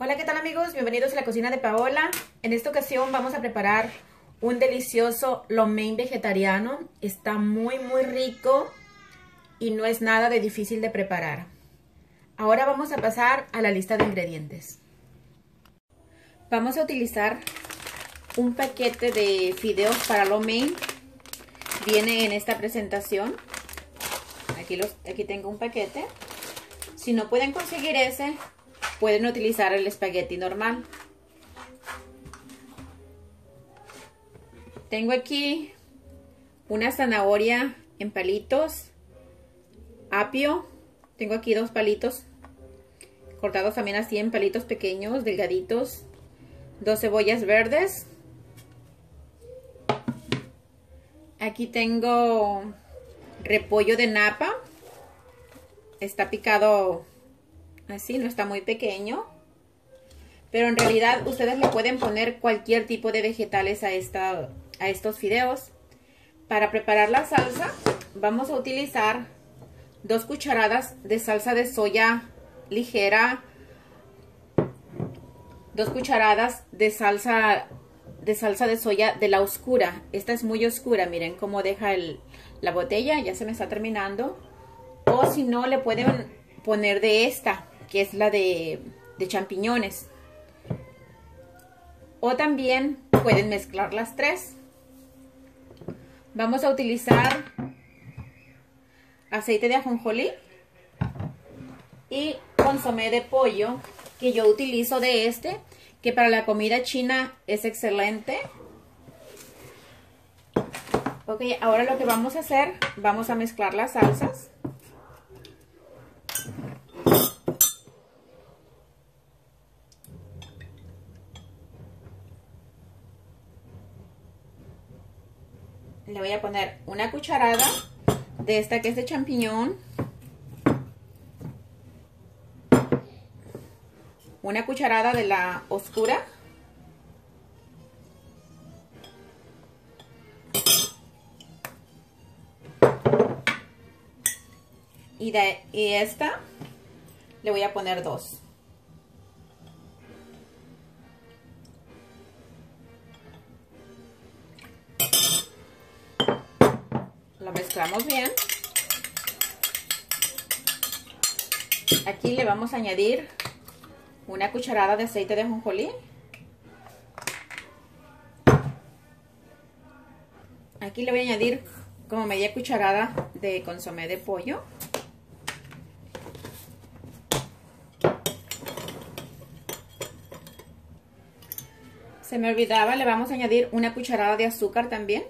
Hola, ¿qué tal amigos? Bienvenidos a la cocina de Paola. En esta ocasión vamos a preparar un delicioso lo mein vegetariano. Está muy, muy rico y no es nada de difícil de preparar. Ahora vamos a pasar a la lista de ingredientes. Vamos a utilizar un paquete de fideos para lo mein. Viene en esta presentación. Aquí, los, aquí tengo un paquete. Si no pueden conseguir ese, pueden utilizar el espagueti normal. Tengo aquí una zanahoria en palitos, apio, tengo aquí dos palitos cortados también así en palitos pequeños, delgaditos, dos cebollas verdes. Aquí tengo repollo de napa, está picado Así, no está muy pequeño. Pero en realidad ustedes le pueden poner cualquier tipo de vegetales a, esta, a estos fideos. Para preparar la salsa vamos a utilizar dos cucharadas de salsa de soya ligera, dos cucharadas de salsa de salsa de soya de la oscura. Esta es muy oscura, miren cómo deja la botella, ya se me está terminando. O si no, le pueden poner de esta, que es la de, champiñones. O también pueden mezclar las tres. Vamos a utilizar aceite de ajonjolí y consomé de pollo que yo utilizo de este que para la comida china es excelente ok ahora lo que vamos a hacer vamos a mezclar las salsas le voy a poner una cucharada de esta que es de champiñón. Una cucharada de la oscura. Y, de, y esta le voy a poner dos. Lo mezclamos bien. Aquí le vamos a añadir una cucharada de aceite de jonjolí. Aquí le voy a añadir como media cucharada de consomé de pollo. Se me olvidaba, le vamos a añadir una cucharada de azúcar también.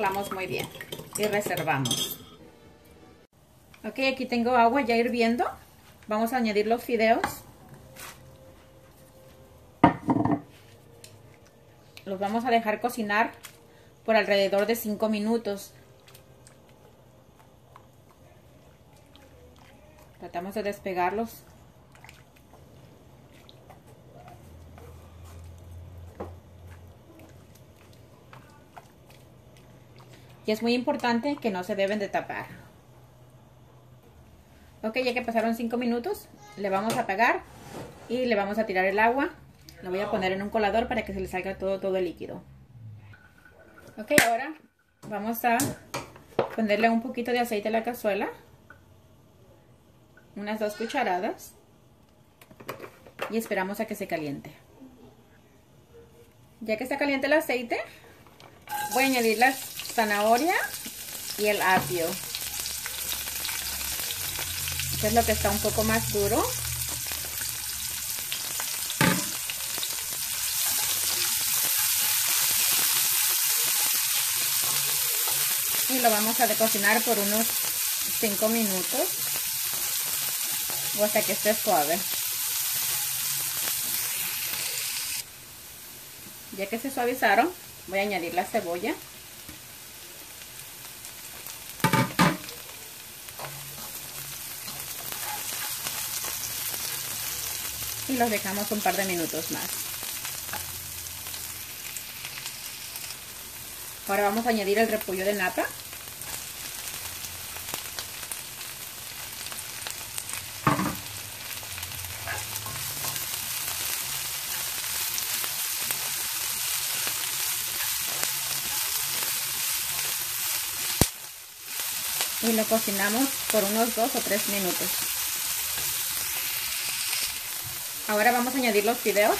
Mezclamos muy bien y reservamos. Ok, aquí tengo agua ya hirviendo. Vamos a añadir los fideos. Los vamos a dejar cocinar por alrededor de 5 minutos. Tratamos de despegarlos Y es muy importante que no se deben de tapar. Ok, ya que pasaron 5 minutos, le vamos a apagar y le vamos a tirar el agua. Lo voy a poner en un colador para que se le salga todo, todo el líquido. Ok, ahora vamos a ponerle un poquito de aceite a la cazuela. Unas dos cucharadas. Y esperamos a que se caliente. Ya que está caliente el aceite, voy a añadir las zanahoria y el apio. Este es lo que está un poco más duro. Y lo vamos a cocinar por unos 5 minutos o hasta que esté suave. Ya que se suavizaron, voy a añadir la cebolla. y los dejamos un par de minutos más. Ahora vamos a añadir el repollo de nata. y lo cocinamos por unos 2 o 3 minutos. Ahora vamos a añadir los fideos.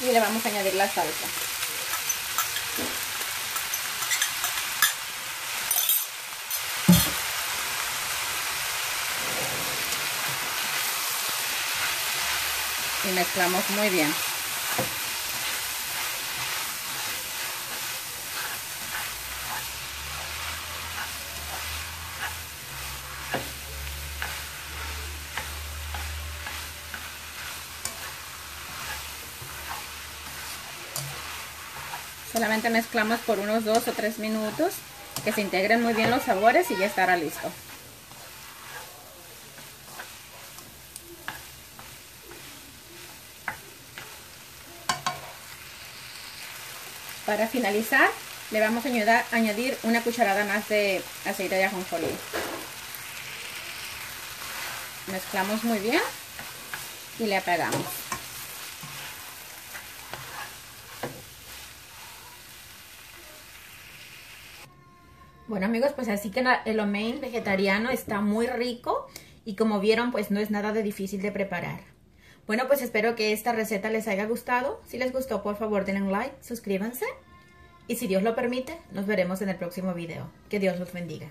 Y le vamos a añadir la salsa. y mezclamos muy bien. Solamente mezclamos por unos 2 o 3 minutos, que se integren muy bien los sabores y ya estará listo. Para finalizar, le vamos a añadir una cucharada más de aceite de ajonjolí. Mezclamos muy bien y le apagamos. Bueno amigos, pues así que el omein vegetariano está muy rico y como vieron pues no es nada de difícil de preparar. Bueno, pues espero que esta receta les haya gustado. Si les gustó, por favor denle un like, suscríbanse. Y si Dios lo permite, nos veremos en el próximo video. Que Dios los bendiga.